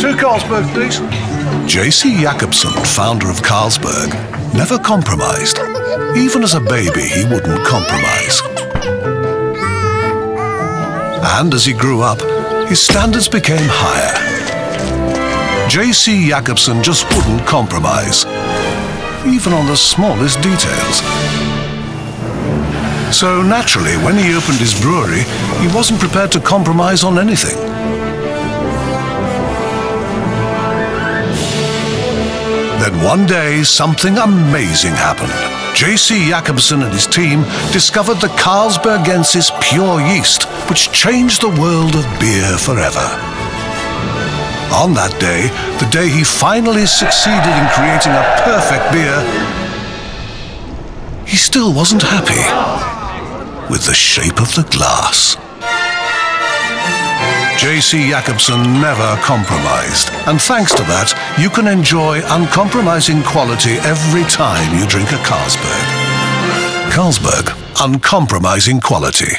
Two Carlsberg, please. J.C. Jakobsen, founder of Carlsberg, never compromised. Even as a baby, he wouldn't compromise. And as he grew up, his standards became higher. J.C. Jakobsen just wouldn't compromise, even on the smallest details. So naturally, when he opened his brewery, he wasn't prepared to compromise on anything. Then one day, something amazing happened. J.C. Jakobsen and his team discovered the Carlsbergensis pure yeast, which changed the world of beer forever. On that day, the day he finally succeeded in creating a perfect beer, he still wasn't happy with the shape of the glass. J.C. Jakobsen never compromised, and thanks to that, you can enjoy uncompromising quality every time you drink a Carlsberg. Carlsberg, uncompromising quality.